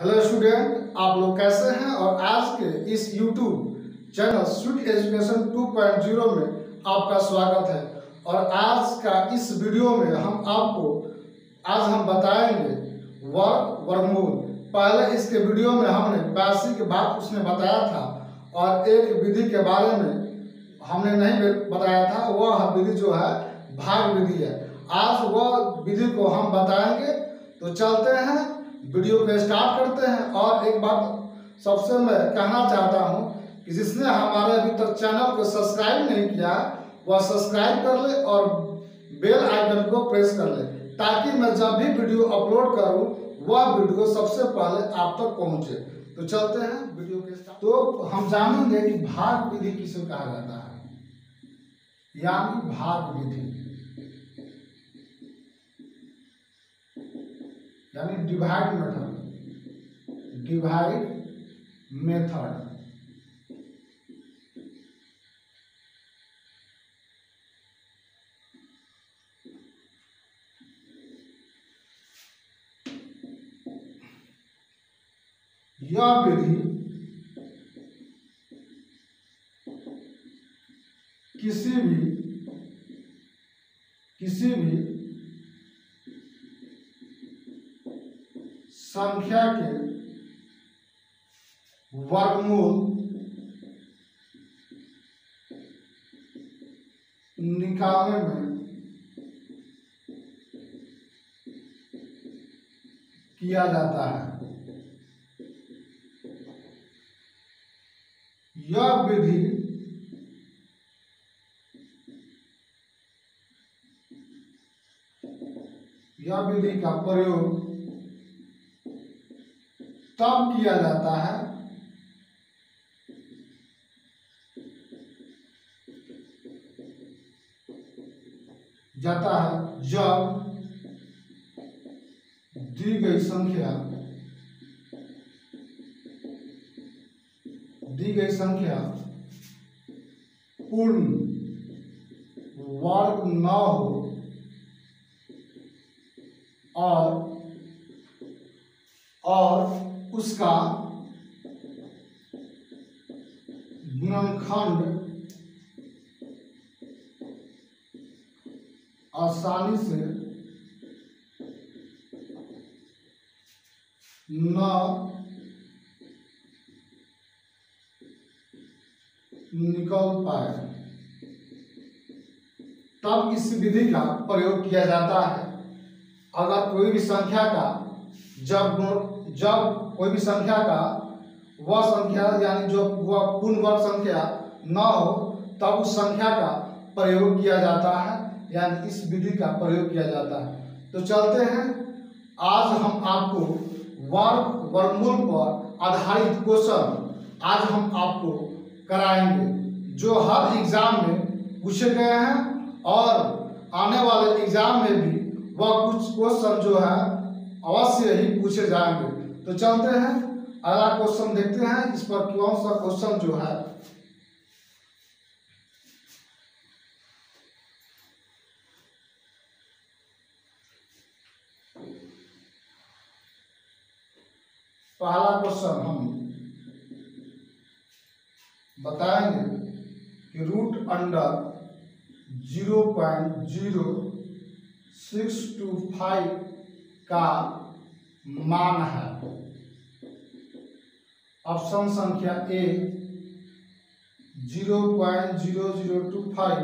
Hello student आप लोग कैसे हैं? और आज के इस यूट्यूब चैनल स्वीट एजुकेशन 2.0 में आपका स्वागत है। और आज का इस वीडियो में हम आपको, आज हम बताएँगे वर्ग वर्गमूल पहले इसके वीडियो में हमने पैसे के बात उसने बताया था और एक विधि के बारे में हमने नहीं बताया था। वह विधि जो है, भाग विधि है। आज वह विधि को हम बताएँगे। तो चलते हैं। वीडियो को स्टार्ट करते हैं और एक बात सबसे मैं कहना चाहता हूँ कि जिसने हमारे अभी तक चैनल को सब्सक्राइब नहीं किया, वह सब्सक्राइब कर ले और बेल आइकन को प्रेस कर ले, ताकि मैं जब भी वीडियो अपलोड करूँ, वह वीडियो सबसे पहले आप तक पहुँचे। तो चलते हैं वीडियो के स्टार्ट तो हम जानेंगे कि भाग विधि किसे कहा जाता है। यानी भाग विधि। यानी डिवाइड मेथड डिवाइड मेथड यह विधि किसी भी किसी भी संख्या के वर्गमूल निकालने में किया जाता है। यह विधि यह विधि का प्रयोग तब किया जाता है। जाता है जब दी गई संख्या, दी गई संख्या पूर्ण वर्ग न हो और और उसका गुणनखंड आसानी से न निकल पाए। तब इस विधि का प्रयोग किया जाता है। अगर कोई भी संख्या का जब जब कोई भी संख्या का वह संख्या, यानी जो वह पूर्ण वर्ग संख्या न हो, तब उस संख्या का प्रयोग किया जाता है, यानी इस विधि का प्रयोग किया जाता है। तो चलते हैं। आज हम आपको वर्ग, वर्गमूल पर आधारित क्वेश्चन आज हम आपको कराएँगे, जो हर एग्ज़ाम में पूछे गए हैं, और आने वाले एग्ज़ाम में भी वह कुछ क्वेश्चन जो है, अवश्य ही पूछे जाएँगे। तो चलते हैं, अगला क्वेश्चन देखते हैं, इस पर कौन सा क्वेश्चन जो है। पहला क्वेश्चन हम बताएँगे कि root under zero point zero six two five का मान। है ऑप्शन संख्या A zero point zero zero two five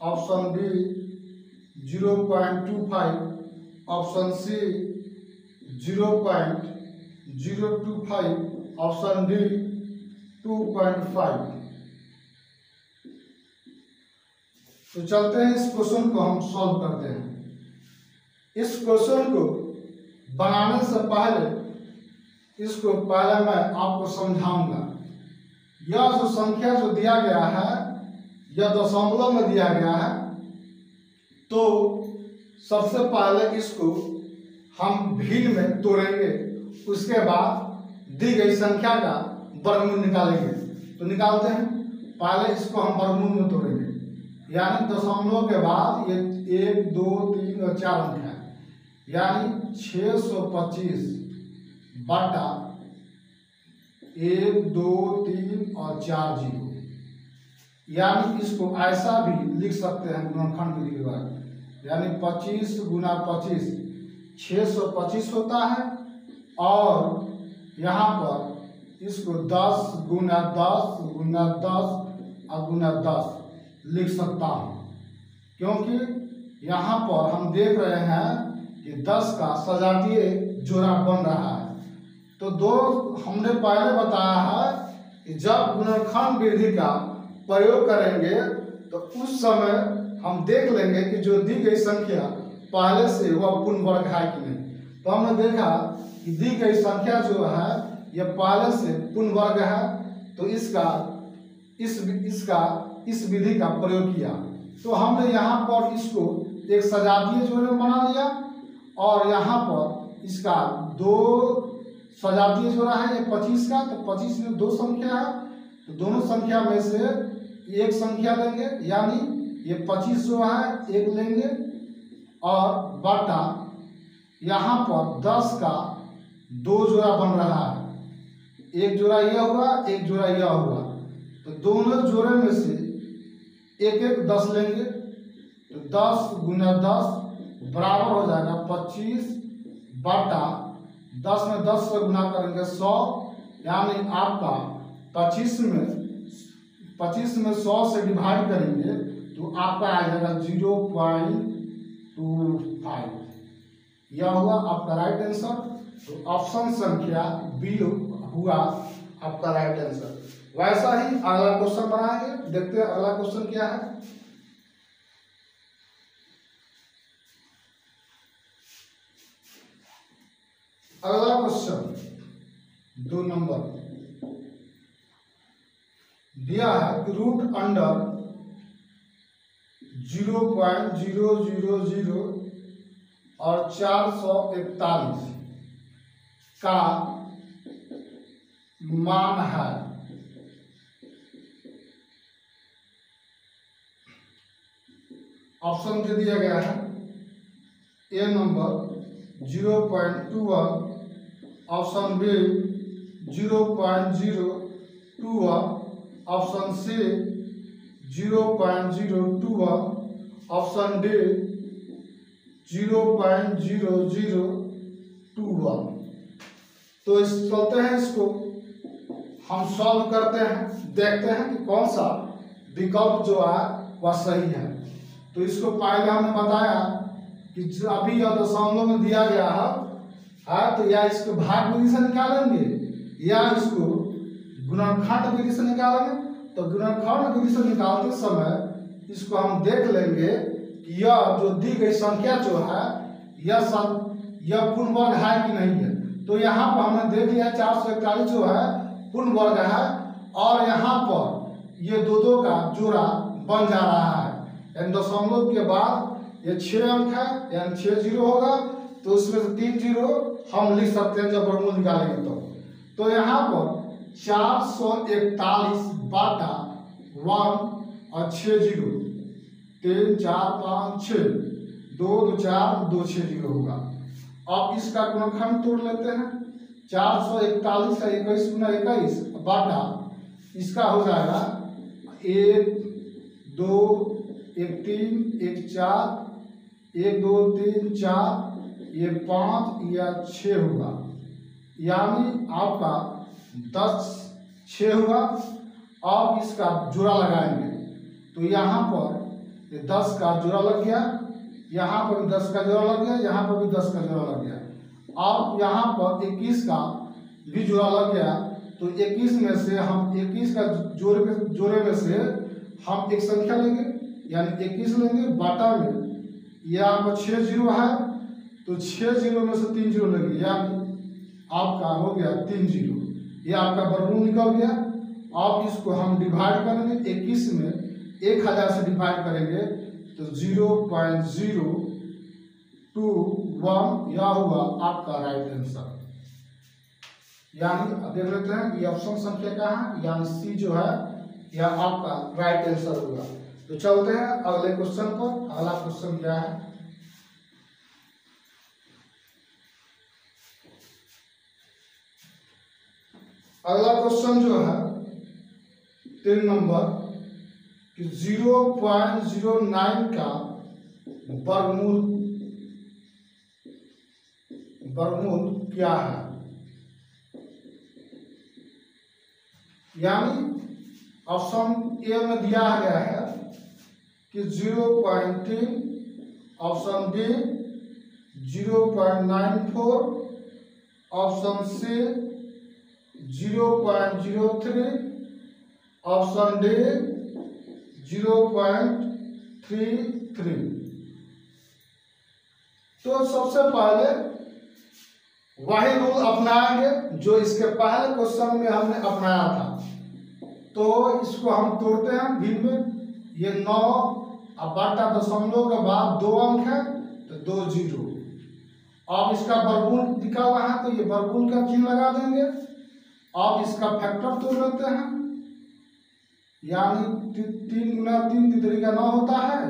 option B zero point two five option C zero point zero two five option D two point five तो चलते हैं इस question को हम सॉल्व करते हैं। इस क्वेश्चन को बनाने से पहले इसको पहले मैं आपको समझाऊँगा। यह जो संख्या जो दिया गया है, यह दशमलव में दिया गया है। तो सबसे पहले इसको हम भिन्न में तोड़ेंगे, उसके बाद दी गई संख्या का वर्गमूल निकालेंगे। तो निकालते हैं। पहले इसको हम वर्गमूल में तोड़ेंगे। यानी दशमलव के बाद ये एक, दो, तीन और चार अंक है। यानी छः सौ पच्चीस बटा एक, दो, तीन और चार ज़ीरो। यानी इसको ऐसा भी लिख सकते हैं गुणनखंड विधि के द्वारा। यानी पच्चीस गुना पच्चीस छः होता है और यहाँ पर इसको दस गुना दस गुना दस और गुना दस लिख सकता हूँ। क्योंकि यहाँ पर हम देख रहे हैं कि दस का सजातीय जोड़ा बन रहा है। तो दो, हमने पहले बताया है कि जब गुणनखंड विधि का प्रयोग करेंगे तो उस समय हम देख लेंगे कि जो दी गई संख्या पहले से वह पूर्ण वर्ग है कि नहीं। तो हमने देखा कि दी गई संख्या जो है यह पहले से पूर्ण वर्ग है तो इसका, इस इसका, इस विधि का प्रयोग किया। तो हमने यहाँ पर इसको एक सजातीय जोड़े बना लिया और यहाँ पर इसका दो सजातीय जोड़ा है ये पच्चीस का तो पच्चीस में दो संख्या है तो दोनों संख्या में से एक संख्या लेंगे, यानी ये पच्चीस जो है, एक लेंगे, और बटा यहाँ पर दस का दो जोड़ा बन रहा है। एक जोड़ा यह हुआ, एक जोड़ा यह हुआ। तो दोनों जोड़े में से एक एक दस लेंगे तो दस गुना दस बराबर हो जाएगा पच्चीस बटा दस में दस से गुना करेंगे सौ, यानी आपका पच्चीस में पच्चीस में सौ से डिवाइड करेंगे तो आपका आ जाएगा ज़ीरो पॉइंट टू फाइव यह हुआ आपका राइट आंसर तो ऑप्शन संख्या बी हुआ आपका राइट आंसर वैसा ही अगला क्वेश्चन बनाएँगे देखते हैं अगला क्वेश्चन क्या है। अगला क्वेश्चन दो नंबर दिया है कि root under zero point zero zero zero और चार सौ इकतालीस का मान है। ऑप्शन दे दिया गया है। A number zero point two one option B zero point zero two option C zero point zero two option D zero point zero zero two one तो इस चलते हैं इसको, हम सॉल्व करते हैं, देखते हैं कि कौन सा विकल्प जो है वह सही है। तो इसको पहले हमने बताया कि अभी यह दशमलव में दिया गया है तो या इसको भाग विधि से निकालेंगे, या इसको गुणनखंड विधि से निकालेंगे तो गुणनखंड विधि से निकालते समय इसको हम देख लेंगे कि यह जो दी गई संख्या जो है, यह सं, यह पूर्ण वर्ग है कि नहीं है। तो यहाँ पर हमने देख लिया, चार सौ इकतालीस जो है, पूर्ण वर्ग है, और यहाँ पर ये दो दो का जोड़ा बन जा रहा है। यानी दशमलव के बाद ये छः अंक है, यानी छः ज़ीरो होगा तो उसमें से तीन ज़ीरो हम लिख सकते हैं जब वर्गमूल निकालेंगे तो। तो यहाँ पर चार सौ इकतालीस बाटा वन और छः ज़ीरो। तीन, चार, पाँच छः दो दो, चार, दो छः ज़ीरो होगा। अब इसका गुणनखंड तोड़ लेते हैं। चार सौ इकतालीस का इक्कीस गुना इक्कीस बाटा। इसका हो जाएगा एक, दो, एक, तीन, एक, चार, एक, दो, तीन, चार ये पाँच या छः होगा। यानी आपका दस छः हुआ अब इसका जुड़ा लगाएँगे। तो यहाँ पर ये दस का जुड़ा लग गया। यहाँ पर भी दस का जुड़ा लग गया। यहाँ पर भी दस का जुड़ा लग गया। अब यहाँ पर इक्कीस का भी जुड़ा लग गया। तो इक्कीस में से हम इक्कीस का जोड़े में जोड़े में से हम एक संख्या लेंगे। यानी इक्कीस लेंगे बाटा में। यहाँ पर छः ज़ीरो है। तो छः ज़ीरो में से तीन ज़ीरो लेंगे। यानी आपका हो गया तीन ज़ीरो। ये आपका वर्गमूल निकल गया। अब इसको हम डिवाइड करेंगे। इक्कीस में एक हज़ार से डिवाइड करेंगे। तो zero point zero two one, यह हुआ आपका राइट आंसर यानी देख लेते हैं ये ऑप्शन संख्या क्या है। यानी सी जो है, यह आपका राइट आंसर होगा। तो चलते हैं अगले क्वेश्चन पर। अगला क्वेश्चन क्या है? अगला क्वेश्चन जो है तीन नंबर कि ज़ीरो पॉइंट ज़ीरो नाइन का वर्गमूल वर्गमूल क्या है? यानी ऑप्शन ए में दिया गया है कि ज़ीरो पॉइंट तीन option B zero point nine four option C zero point zero three option D zero point three three तो सबसे पहले वही रूल अपनाएँगे जो इसके पहले क्वेश्चन में हमने अपनाया था। तो इसको हम तोड़ते हैं भिन्न में। ये नौ, अब बाटा दशमलव के बाद दो अंक है तो दो ज़ीरो। अब इसका वर्गुण दिखा हुआ है तो ये वर्गुण का चिन्ह लगा देंगे। अब इसका फैक्टर तोड़ लेते हैं। यानी तीन गुना तीन तितरी का नौ होता है,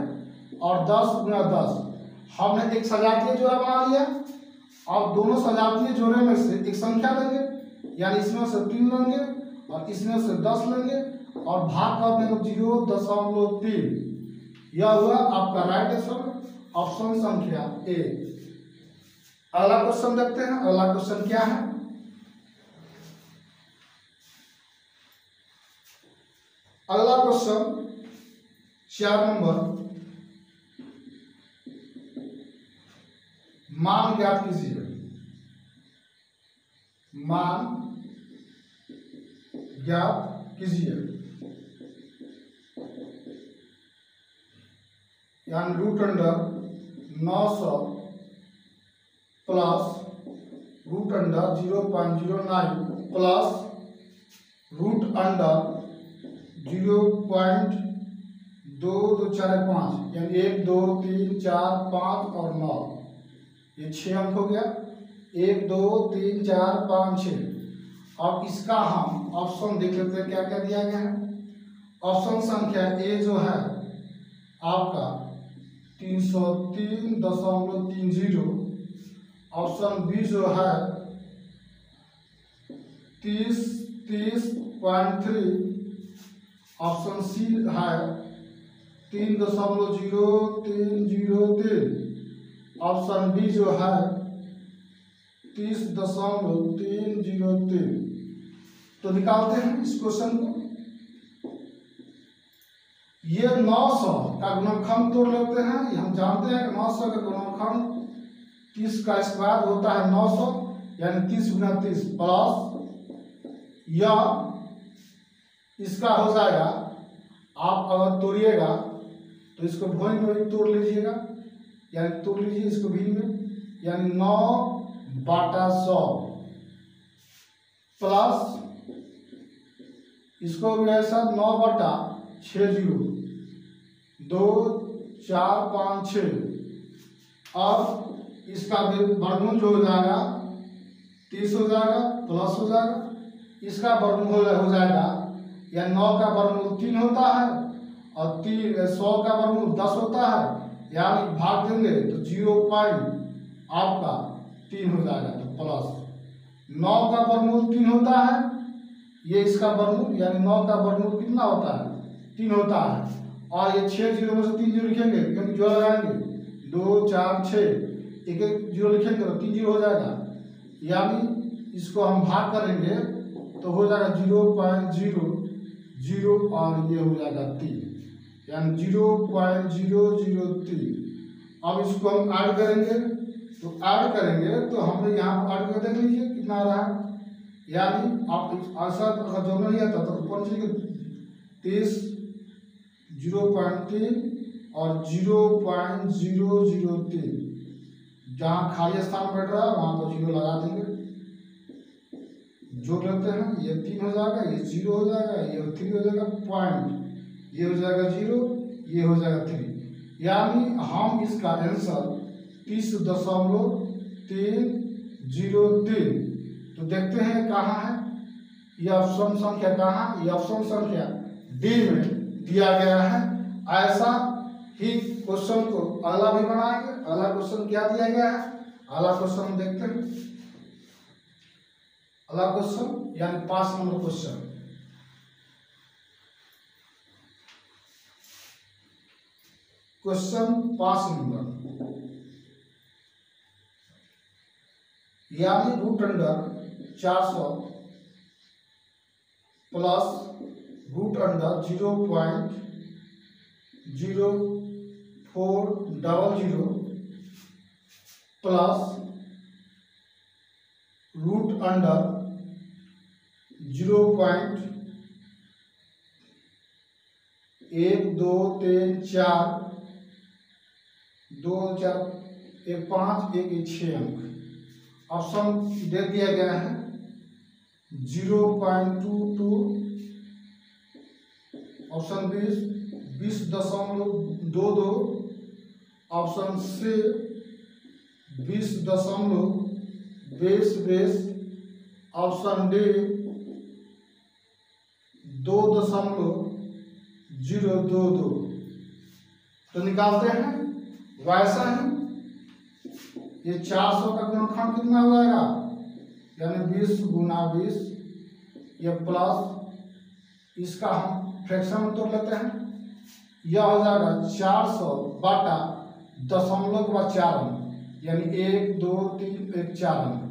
और दस गुना दस। हमने एक सजातीय जोड़ा बना लिया। अब दोनों सजातीय जोड़े में से एक संख्या लेंगे, यानी इसमें से तीन लेंगे, और इसमें से दस लेंगे, और भाग कर देंगे ज़ीरो दशमलव तीन। यह हुआ आपका राइट आंसर ऑप्शन संख्या ए अगला क्वेश्चन देखते हैं। अगला क्वेश्चन क्या है? अगला क्वेश्चन चार नंबर। मान ज्ञात कीजिए। मान ज्ञात कीजिए। यानी रूट अंडर नौ सौ plus root under zero point zero nine plus root under zero point दो दो चार पाँच, यानी एक, दो, तीन, चार, पाँच और नौ। ये छः अंक हो गया। एक, दो, तीन, चार, पाँच छः अब इसका हम ऑप्शन देख लेते हैं क्या क्या दिया गया है। ऑप्शन संख्या ए जो है, आपका तीन सौ तीन दशमलव तीन ज़ीरो। ऑप्शन बी जो है, तीस तीस पॉइंट थ्री ऑप्शन सी है। तीन दशमलव ज़ीरो तीन ज़ीरो तीन। ऑप्शन बी जो है, तीस दशमलव तीन ज़ीरो तीन। तो निकालते हैं इस क्वेश्चन को। ये 900 का गुणनखंड तोड़ लेते हैं। हम जानते हैं कि 900 का गुणनखंड तीस का स्क्वायर होता है 900 यानी तीस गुना तीस प्लस या इसका हो जाएगा, आप अगर तोड़िएगा तो इसको भोई में तोड़ लीजिएगा। यानी तोड़ लीजिए इसको भी में। यानी नौ बाटा सौ प्लस इसको भी ऐसा नौ बटा छः ज़ीरो। दो, चार, पाँच छ अब इसका वर्गमूल जो हो जाएगा, तीस हो जाएगा, प्लस हो जाएगा। इसका वर्गमूल हो हो जाएगा या नौ का वर्गमूल तीन होता है और तीन, सौ का वर्गमूल दस होता है, यानी भाग देंगे तो ज़ीरो पॉइंट आपका तीन हो जाएगा तो प्लस नौ का वर्गमूल तीन होता है, ये इसका वर्गमूल, यानी नौ का वर्गमूल कितना होता है? तीन होता है. और ये छः ज़ीरो में से तीन ज़ीरो लिखेंगे क्योंकि जो लगाएँगे, दो, चार छः एक एक ज़ीरो लिखेंगे तो तीन ज़ीरो हो जाएगा. यानी इसको हम भाग करेंगे तो हो जाएगा ज़ीरो पॉइंट ज़ीरो ज़ीरो और ये हो जाएगा तीन, यानी ज़ीरो पॉइंट ज़ीरो ज़ीरो तीन। अब इसको हम ऐड करेंगे तो ऐड करेंगे तो हम यहाँ पर ऐड कर देख लीजिए कितना रहा? यानी आप ऐसा अगर जो नहीं आता तो कौन सी तीस ज़ीरो पॉइंट तीन और ज़ीरो पॉइंट ज़ीरो ज़ीरो तीन। जहाँ खाली स्थान बैठ रहा है, वहाँ पर ज़ीरो लगा देंगे। जोड़ लेते हैं ये तीन हो जाएगा, ये ज़ीरो हो जाएगा, ये थ्री हो जाएगा पॉइंट ये हो जाएगा ज़ीरो, ये हो जाएगा थ्री यानी हम इसका आंसर तीस दशमलव तीन ज़ीरो तीन. तो देखते हैं कहाँ है? ये ऑप्शन संख्या कहाँ? ये ऑप्शन संख्या डी में दिया गया है. ऐसा ही क्वेश्चन को अगला भी बनाएँगे. अगला क्वेश्चन क्या दिया गया है? अगला क्वेश्चन देखते हैं। अगला क्वेश्चन यानी पाँच नंबर क्वेश्चन क्वेश्चन पाँच नंबर. यानी रूट अंडर चार सौ plus root under zero point zero four double zero plus root under zero point एक दो तीन चार, दो चार, एक पाँच, एक छः अंक। ऑप्शन दे दिया गया है। Zero point two two option बीस बीस दशमलव दो दो, ऑप्शन सी, बीस दशमलव, बीस बीस, ऑप्शन डी दो दशमलव ज़ीरो दो दो। तो निकालते हैं। वैसा ही। ये चार सौ का गुणनखंड कितना हो जाएगा? यानी बीस गुना बीस, ये प्लस इसका हम फ्रैक्शन में तोड़ लेते हैं। यह हो जाएगा चार सौ बाटा दशमलव के बाद चार अंक, यानी एक, दो, तीन, एक, चार अंक।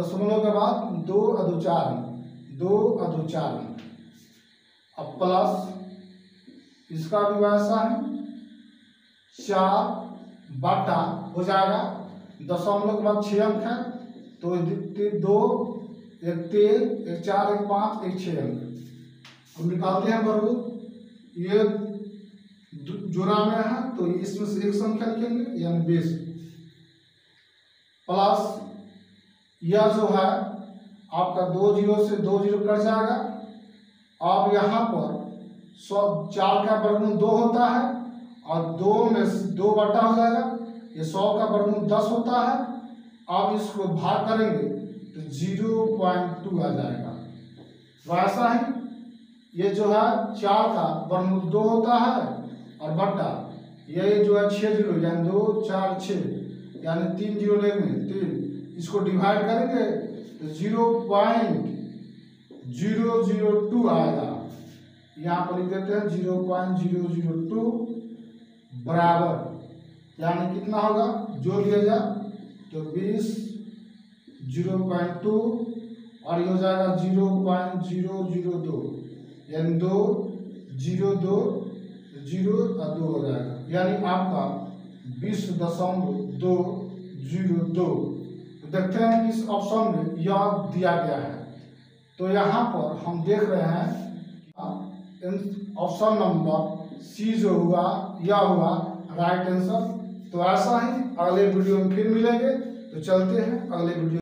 दशमलव के बाद दो अदो चार अंक, दो अदो चार अंक। अब प्लस इसका भी वैसा है, चार बाटा हो जाएगा दशमलव के बाद छः अंक है तो दो एक तीन, एक चार, एक पाँच, एक छः अंक। हम निकालते हैं बरबूद ये जोड़ा में है तो इसमें से एक संख्या लिखेंगे, यानी बीस। प्लस यह जो है, आपका दो ज़ीरो से दो ज़ीरो कट जाएगा। अब यहाँ पर सौ चार का वर्गमूल दो होता है और दो में दो बटा हो जाएगा। ये सौ का वर्गमूल दस होता है। अब इसको भाग करेंगे तो ज़ीरो पॉइंट टू आ जाएगा। वैसा ही ये जो है चार का वर्गमूल दो होता है और बट्टा ये जो है छः ज़ीरो, यानी दो, चार छः यानी तीन ज़ीरो लेंगे, तीन। इसको डिवाइड करेंगे तो zero point zero zero two आएगा। यहाँ पर लिख देते हैं zero point zero zero two बराबर। यानी कितना होगा? जो लिया जाए तो बीस ज़ीरो पॉइंट टू और ये हो जाएगा ज़ीरो पॉइंट ज़ीरो ज़ीरो दो। यानी दो ज़ीरो दो, ज़ीरो और दो हो जाएगा। यानी आपका बीस दशमलव दो ज़ीरो दो। देखते हैं इस ऑप्शन में यह दिया गया है। तो यहाँ पर हम देख रहे हैं ऑप्शन नंबर सी जो हुआ, यह हुआ राइट आंसर तो ऐसा ही अगले वीडियो में फिर मिलेंगे। तो चलते हैं अगले वीडियो